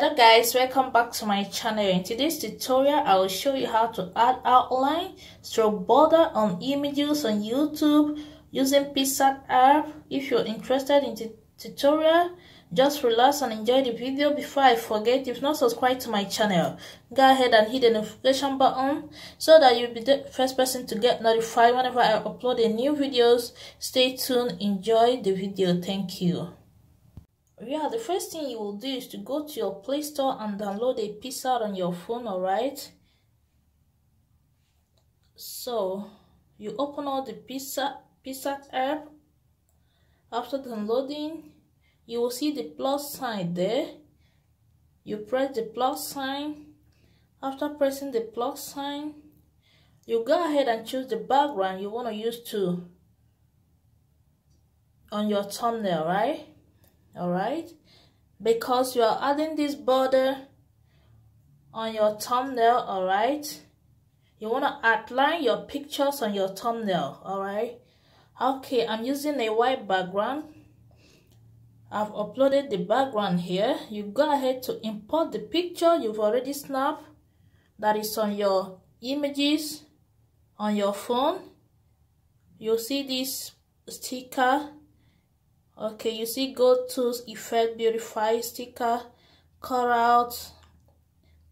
hello guys welcome back to my channel. In today's tutorial i will show you how to add outline stroke border on images on youtube using PicsArt app. If you're interested in the tutorial just relax and enjoy the video. Before i forget if not subscribe to my channel go ahead and hit the notification button so that you'll be the first person to get notified whenever i upload a new videos. Stay tuned enjoy the video. Thank you yeah the first thing you will do is to go to your play store and download a PicsArt on your phone all right so you open all the PicsArt PicsArt app. After downloading you will see the plus sign there. You press the plus sign. After pressing the plus sign you go ahead and choose the background you want to use to on your thumbnail right all right? Because you are adding this border on your thumbnail all right? You want to outline your pictures on your thumbnail all right? Okay i'm using a white background. I've uploaded the background here. You go ahead to import the picture you've already snapped that is on your images on your phone. You'll see this sticker okay you see go to effect beautify sticker cut out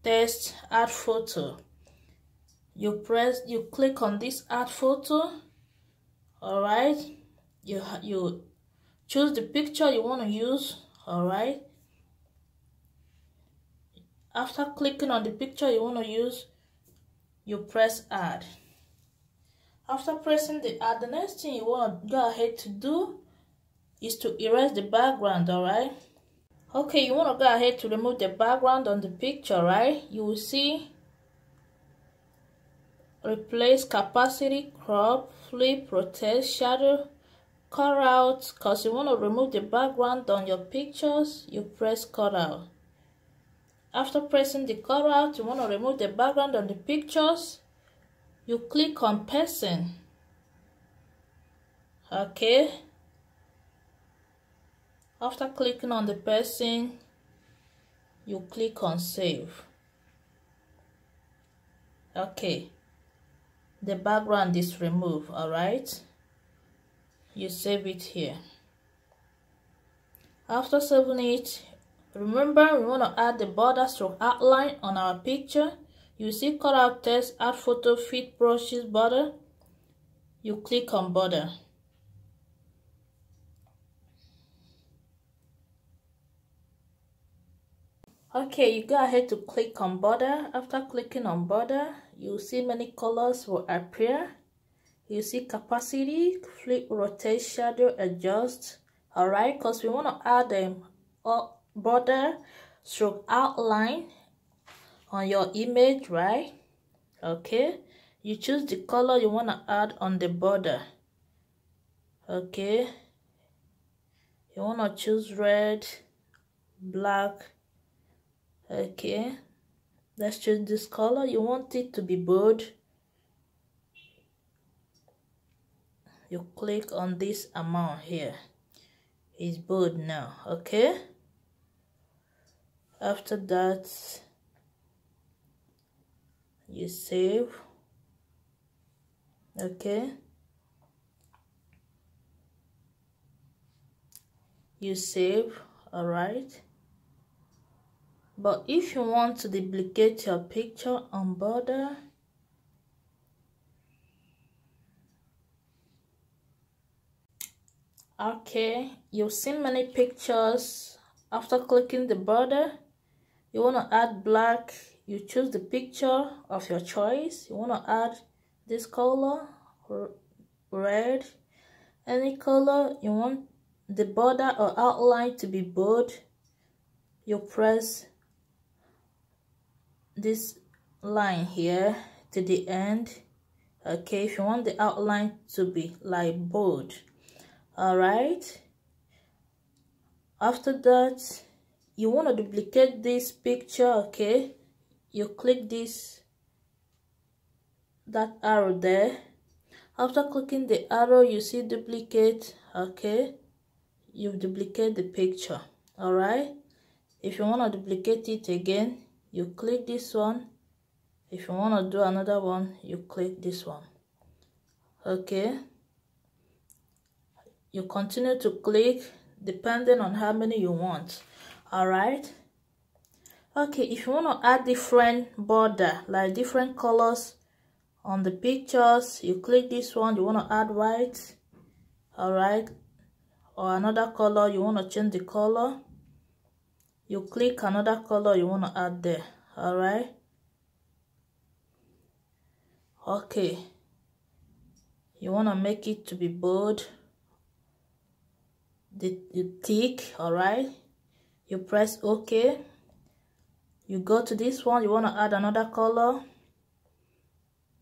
text add photo. You press you click on this add photo all right you you choose the picture you want to use all right after clicking on the picture you want to use you press add. After pressing the add the next thing you want to go ahead to do is to erase the background alright? Okay you want to go ahead to remove the background on the picture right? You will see replace capacity crop flip rotate shadow cut out because you want to remove the background on your pictures you press cut out after pressing the cut out you want to remove the background on the pictures you click on person. Okay after clicking on the person, you click on save. Okay, the background is removed, alright? You save it here. After saving it, remember we want to add the border stroke outline on our picture. You see cut out text, add photo, fit brushes, border. You click on border. Okay you go ahead to click on border. After clicking on border you see many colors will appear. You see capacity flip rotate shadow adjust. All right because we want to add a border stroke outline on your image right? Okay you choose the color you want to add on the border. Okay you want to choose red black okay let's choose this color. You want it to be bold. You click on this amount here. It's bold now okay? After that you save okay? You save all right but if you want to duplicate your picture on border okay you've seen many pictures. After clicking the border you want to add black. You choose the picture of your choice. You want to add this color red. Any color you want the border or outline to be bold you press this line here to the end. Okay if you want the outline to be like bold. All right after that you want to duplicate this picture okay? You click this that arrow there. After clicking the arrow you see duplicate okay? You duplicate the picture all right if you want to duplicate it again you click this one. If you want to do another one you click this one. Okay. You continue to click depending on how many you want. All right okay if you want to add different border like different colors on the pictures you click this one you want to add white all right or another color you want to change the color you click another color you want to add there. All right okay. You want to make it to be bold the, the thick all right you press ok. You go to this one you want to add another color.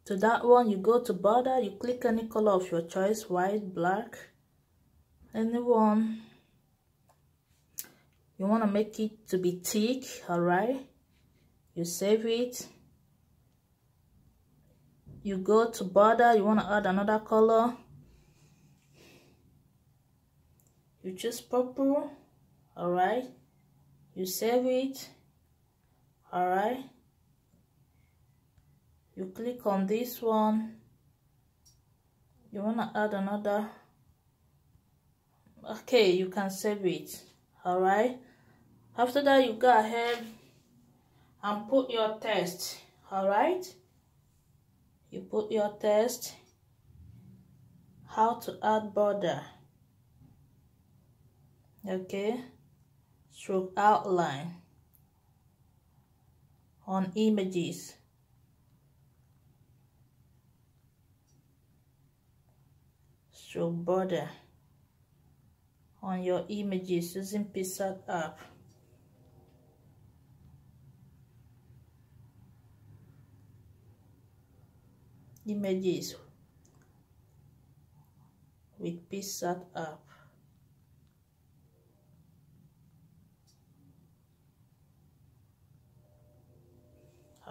To that one you go to border you click any color of your choice white black anyone you want to make it to be thick all right you save it. You go to border you want to add another color. You choose purple all right you save it all right you click on this one. You want to add another. Okay you can save it all right after that you go ahead and put your test all right you put your test how to add border. Okay stroke outline on images. Stroke border on your images using PicsArt app images with PicsArt app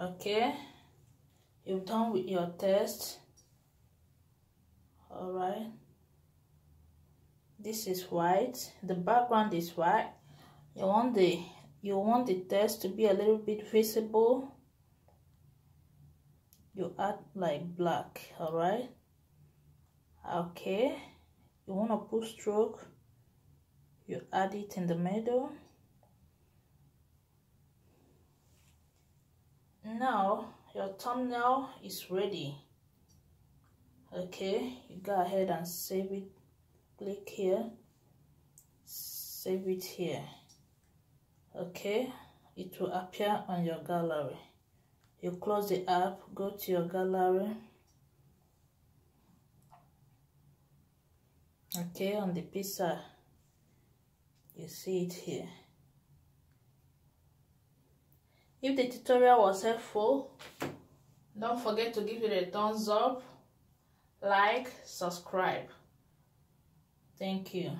okay. You've done with your test. All right this is white. The background is white. You want the you want the test to be a little bit visible you add like black all right okay. You want to put stroke? You add it in the middle? Now your thumbnail is ready. Okay you go ahead and save it. Click here. Save it here. Okay it will appear on your gallery you close the app go to your gallery. Okay on the pizza you see it here. If the tutorial was helpful don't forget to give it a thumbs up like subscribe. Thank you